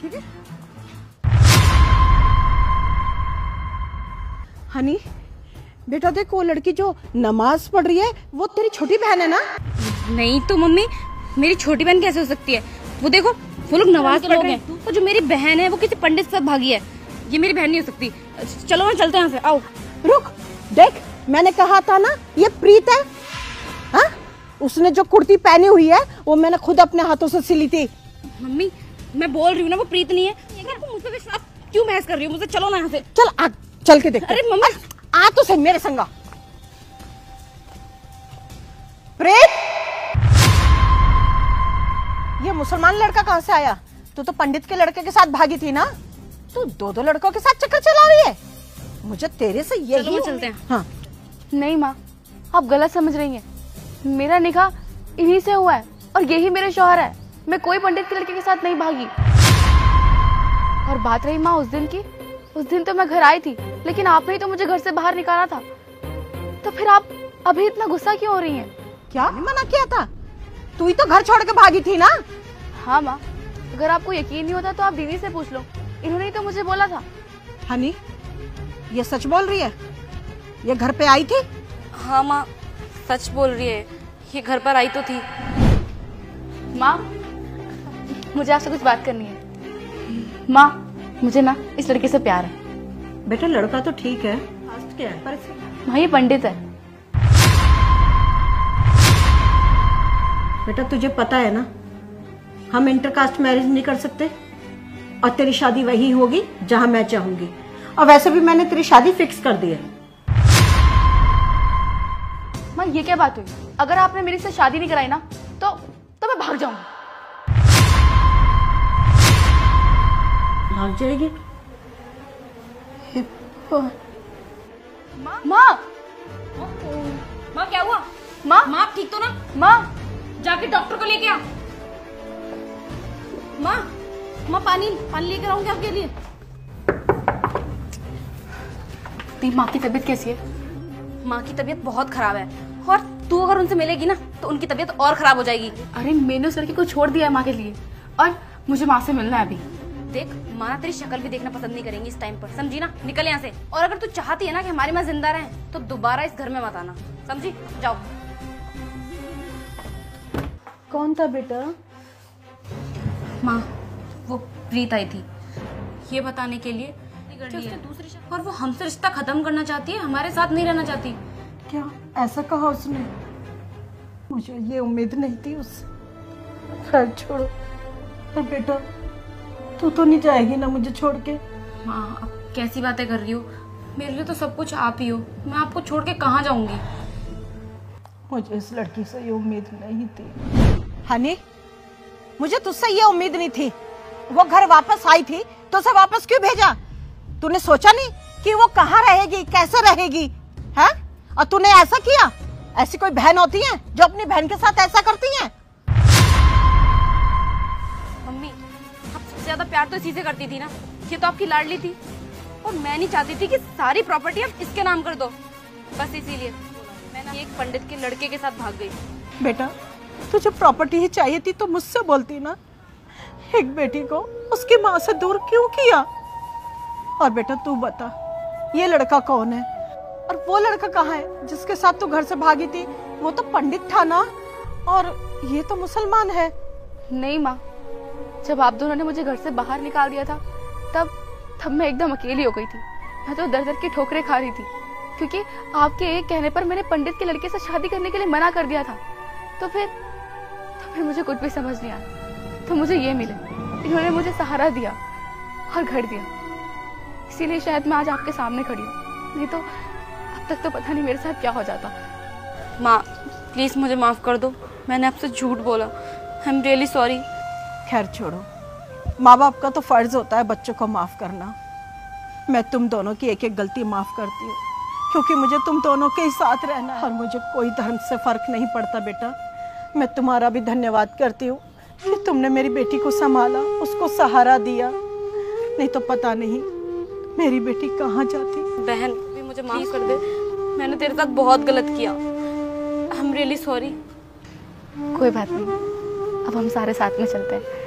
ठीक है? हनी बेटा देख वो लड़की जो नमाज़ पढ़ रही है वो तेरी छोटी बहन है ना? नहीं तो मम्मी मेरी छोटी बहन कैसे हो सकती है? वो देखो वो लोग नमाज़ पढ़ रहे हैं और जो मेरी बहन है वो किसी पंडित के साथ भागी है। ये मेरी बहन नहीं हो सकती। चलो ना चलते हैं यहाँ से। आओ। रुक देख मैंने कहा था ना ये प्रीत है। हाँ? उसने जो कुर्ती पहनी हुई है वो मैंने खुद अपने हाथों से सिली थी। मम्मी मैं बोल रही हूँ ना वो प्रीत नहीं है। ये तुम मुझसे विश्वास क्यों बहस कर रही हो मुझसे? चलो ना यहाँ से। चल आ चल के देख अरे मम्मी आ तो सही मेरे संगा प्रेत! ये मुसलमान लड़का कहाँ से आया? तू तो पंडित के लड़के के साथ भागी थी ना? तू दो दो लड़कों के साथ चक्कर चला रही है। मुझे तेरे से चलो चलते हैं। हाँ। नहीं माँ आप गलत समझ रही हैं। मेरा निकाह इन्हीं से हुआ है और यही मेरे शोहर है। मैं कोई पंडित के लड़के के साथ नहीं भागी। और बात रही माँ उस दिन की। उस दिन तो मैं घर आई थी लेकिन आपने ही तो मुझे घर से बाहर निकाला था। तो फिर आप अभी इतना गुस्सा क्यों हो रही हैं? क्या? मना किया था? तू ही तो घर छोड़ के भागी थी ना? हाँ माँ अगर आपको यकीन नहीं होता तो आप दीदी से पूछ लो। इन्होंने ही तो मुझे बोला था। हनी ये सच बोल रही है? ये घर पे आई थी? हाँ माँ सच बोल रही है। ये घर पर आई तो थी। माँ मुझे आपसे कुछ बात करनी है। माँ मुझे ना इस लड़के से प्यार है। बेटा लड़का तो ठीक है। क्या है? पर माँ ये पंडित है। बेटा तुझे पता है ना हम इंटरकास्ट मैरिज नहीं कर सकते और तेरी शादी वही होगी जहाँ मैं चाहूँगी। और वैसे भी मैंने तेरी शादी फिक्स कर दी है। माँ ये क्या बात हुई? अगर आपने मेरी से शादी नहीं कराई ना तो तो मैं भाग जाऊँगी। भाग जाएगी। माँ। माँ। क्या हुआ? माँ। माँ ठीक तो ना? माँ। जाके डॉक्टर को लेके आ। माँ माँ पानी पानी लेकर आऊँगी आपके लिए? दी माँ की तबीयत कैसी है? माँ की तबीयत बहुत खराब है। और तू अगर उनसे मिलेगी ना तो उनकी तबीयत और खराब हो जाएगी। अरे मैंने उस लड़के को छोड़ दिया है माँ के लिए। और मुझे माँ से मिलना है अभी। देख माँ ना तेरी शक्ल भी देखना पसंद नहीं करेंगी इस टाइम पर। समझी ना? निकल यहाँ से। और अगर तू चाहती है ना कि हमारी माँ ज़िंदा रहे तो दोबारा इस घर में मत आना। समझी? जाओ। कौन था बेटा? माँ वो प्रीत आई थी। ये बताने के लिए कि उसने दूसरी और वो हमसे रिश्ता खत्म करना चाहती है हमारे साथ नहीं रहना चाहती। क्या ऐसा कहा उसने? मुझे ये उम्मीद नहीं थी उससे खैर छोड़ो। बेटा तू तो नहीं जाएगी ना मुझे छोड़ के। माँ आप कैसी बातें कर रही हो? मेरे लिए तो सब कुछ आप ही हो। मैं आपको छोड़ के कहाँ जाऊँगी? मुझे इस लड़की से ये उम्मीद नहीं थी। हनी मुझे तुझसे ये उम्मीद नहीं थी। वो घर वापस आई थी तो उसे वापस क्यों भेजा? तूने सोचा नहीं कि वो कहाँ रहेगी कैसे रहेगी? है? और तूने ऐसा किया? ऐसी कोई बहन होती है जो अपनी बहन के साथ ऐसा करती है? तो इसी से करती थी ना। ये तो आपकी लाडली थी। और मैं नहीं चाहती थी कि सारी प्रॉपर्टी आप इसके नाम कर दो। बस इसीलिए मैं ना एक पंडित के लड़के के साथ भाग गई। बेटा तुझे प्रॉपर्टी ही चाहिए थी तो मुझसे बोलती ना। एक बेटी को उसकी माँ से दूर क्यों किया? और बेटा तू बता ये लड़का कौन है? और वो लड़का कहाँ है जिसके साथ तू घर से भागी थी? वो तो पंडित था ना। और ये तो मुसलमान है। नहीं माँ जब आप दोनों ने मुझे घर से बाहर निकाल दिया था, तब तब मैं एकदम अकेली हो गई थी। मैं तो दर दर की ठोकरें खा रही थी, क्योंकि आपके एक कहने पर मैंने पंडित के लड़के से शादी करने के लिए मना कर दिया था। तो फिर तो फिर मुझे कुछ भी समझ नहीं आया। तो मुझे ये मिले, इन्होंने मुझे सहारा दिया और घर दिया। इसीलिए शायद मैं आज आपके सामने खड़ी हूँ, नहीं तो अब तक तो पता नहीं मेरे साथ क्या हो जाता। माँ, प्लीज़ मुझे माफ़ कर दो, मैंने आपसे झूठ बोला। आई एम रियली सॉरी खैर छोड़ो। माँ बाप का तो फ़र्ज़ होता है बच्चों को माफ़ करना। मैं तुम दोनों की एक एक गलती माफ़ करती हूँ क्योंकि मुझे तुम दोनों के ही साथ रहना है। और मुझे कोई धर्म से फ़र्क नहीं पड़ता बेटा। मैं तुम्हारा भी धन्यवाद करती हूँ कि तुमने मेरी बेटी को संभाला उसको सहारा दिया। नहीं तो पता नहीं मेरी बेटी कहाँ जाती। बहन भी मुझे माफ़ कर दे। मैंने तेरे साथ बहुत गलत किया। आई एम रियली सॉरी कोई बात नहीं। अब हम सारे साथ में चलते हैं।